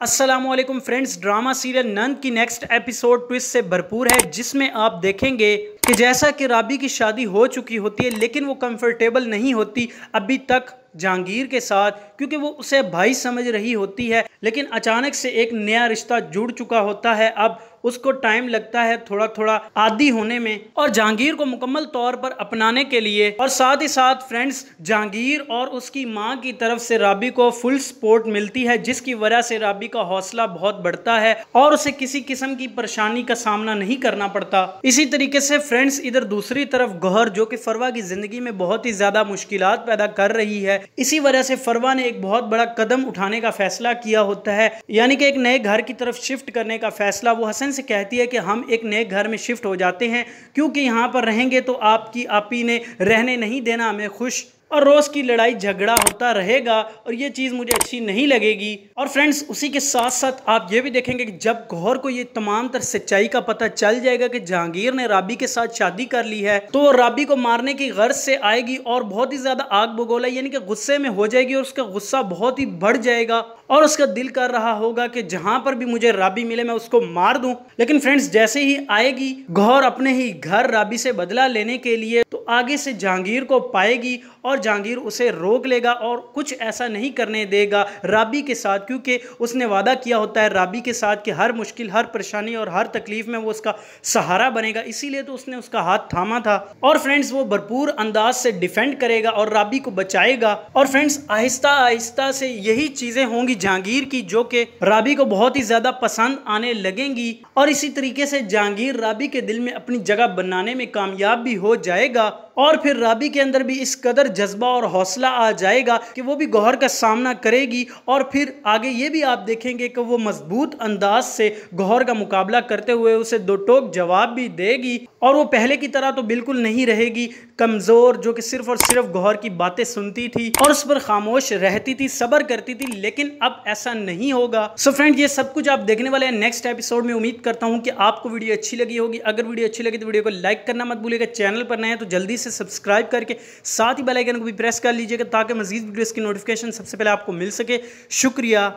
Aslam friends drama serial Nand की next episode twist से भरपूर है, जिसमें आप देखेंगे कि जैसा कि राबी की शादी हो चुकी होती है, लेकिन वो कंफर्टेबल नहीं होती अभी तक जहांगीर के साथ, क्योंकि वो उसे भाई समझ रही होती है, लेकिन अचानक से एक नया रिश्ता जुड़ चुका होता है। अब उसको टाइम लगता है थोड़ा थोड़ा आदि होने में और जहांगीर को मुकम्मल तौर पर अपनाने के लिए और साथ ही साथ फ्रेंड्स जहांगीर और उसकी माँ की तरफ़ से राबी को फुल सपोर्ट मिलती है, जिसकी वजह से राबी का हौसला बहुत बढ़ता है और उसे किसी किस्म की परेशानी का सामना नहीं करना पड़ता। इसी तरीके से फ्रेंड्स इधर दूसरी तरफ़ गौहर, जो कि फरवा की ज़िंदगी में बहुत ही ज़्यादा मुश्किल पैदा कर रही है, इसी वजह से फरवा ने एक बहुत बड़ा कदम उठाने का फैसला किया होता है। यानी कि एक नए घर की तरफ़ शिफ्ट करने का फैसला, वो हसन से कहती है कि हम एक नए घर में शिफ्ट हो जाते हैं, क्योंकि यहाँ पर रहेंगे तो आपकी, आपी ने रहने नहीं देना, हमें खुश और रोज़ की लड़ाई झगड़ा होता रहेगा और ये चीज़ मुझे अच्छी नहीं लगेगी। और फ्रेंड्स उसी के साथ साथ आप ये भी देखेंगे कि जब गौर को ये तमाम तर सच्चाई का पता चल जाएगा कि जहांगीर ने राबी के साथ शादी कर ली है तो वो राबी को मारने की गर्ज से आएगी और बहुत ही ज़्यादा आग बगोला, यानी कि गुस्से में हो जाएगी और उसका गुस्सा बहुत ही बढ़ जाएगा और उसका दिल कर रहा होगा कि जहाँ पर भी मुझे राबी मिले, मैं उसको मार दूँ। लेकिन फ्रेंड्स जैसे ही आएगी गौर अपने ही घर राबी से बदला लेने के लिए तो आगे से जहांगीर को पाएगी और जहांगीर उसे रोक लेगा और कुछ ऐसा नहीं करने देगा राबी के साथ, क्योंकि उसने वादा किया होता है राबी के साथ कि हर मुश्किल, हर परेशानी और हर तकलीफ़ में वो उसका सहारा बनेगा। इसीलिए तो उसने उसका हाथ थामा था। और फ्रेंड्स, वो भरपूर अंदाज से डिफेंड करेगा और राबी को बचाएगा। और फ्रेंड्स, आहिस्ता आहिस्ता से यही चीज़ें होंगी जहांगीर की, जो कि राबी को बहुत ही ज़्यादा पसंद आने लगेंगी। और इसी तरीके से जहांगीर राबी के दिल में अपनी जगह बनाने में कामयाब भी हो जाएगा। और फिर राबी के अंदर भी इस कदर जज्बा और हौसला आ जाएगा कि वो भी गौहर का सामना करेगी। और फिर आगे ये भी आप देखेंगे कि वो मज़बूत अंदाज से गौहर का मुकाबला करते हुए उसे दो टोक जवाब भी देगी। और वो पहले की तरह तो बिल्कुल नहीं रहेगी। कमज़ोर, जो कि सिर्फ़ और सिर्फ़ गौहर की बातें सुनती थी और उस पर खामोश रहती थी, सबर करती थी, लेकिन अब ऐसा नहीं होगा। सो so फ्रेंड ये सब कुछ आप देखने वाले हैं नेक्स्ट एपिसोड में। उम्मीद करता हूँ कि आपको वीडियो अच्छी लगी होगी। अगर वीडियो अच्छी लगी तो वीडियो को लाइक करना मत भूलिएगा। चैनल पर नए तो जल्दी से सब्सक्राइब करके साथ ही बेलाइकन को भी प्रेस कर लीजिएगा ताकि मजीद वीडियोज़ की नोटिफिकेशन सबसे पहले आपको मिल सके। शुक्रिया।